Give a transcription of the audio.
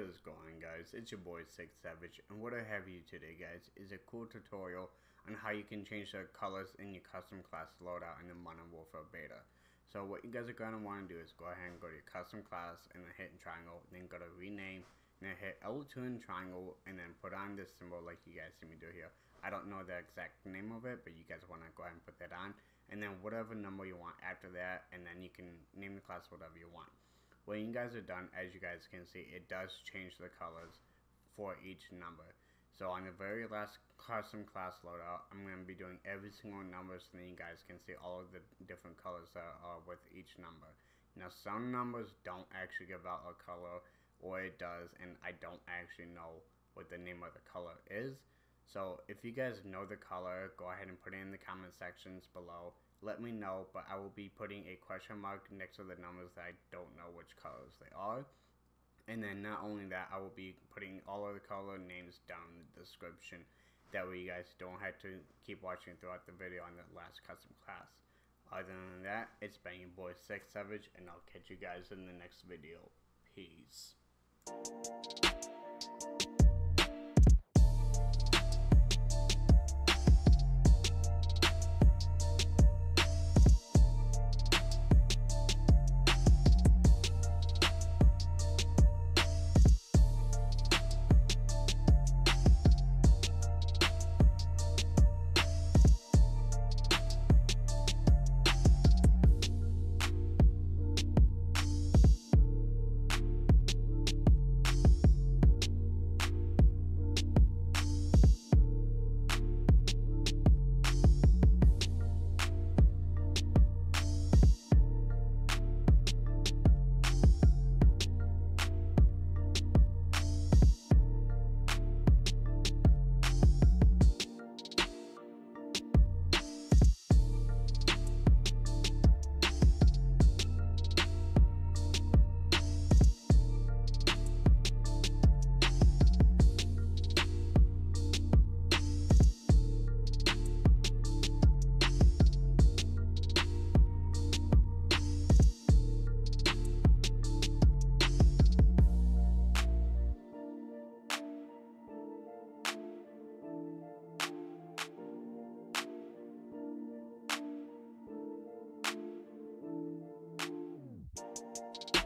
What is going on guys, it's your boy Sick Savage and what I have you today guys is a cool tutorial on how you can change the colors in your custom class loadout in the Modern Warfare beta. So what you guys are going to want to do is go ahead and go to your custom class and then hit triangle, then go to rename, and then hit L2 and triangle and then put on this symbol like you guys see me do here. I don't know the exact name of it but you guys want to go ahead and put that on and then whatever number you want after that and then you can name the class whatever you want when you guys are done, as you guys can see, it does change the colors for each number. So on the very last custom class loadout, I'm going to be doing every single number so then you guys can see all of the different colors that are with each number. Now some numbers don't actually give out a color or it does and I don't actually know what the name of the color is. So if you guys know the color, go ahead and put it in the comment sections below let me know, but I will be putting a question mark next to the numbers that I don't know which colors they are. And then not only that, I will be putting all of the color names down in the description. That way you guys don't have to keep watching throughout the video on the last custom class. Other than that, it's been your boy Sick Savage, and I'll catch you guys in the next video. Peace. You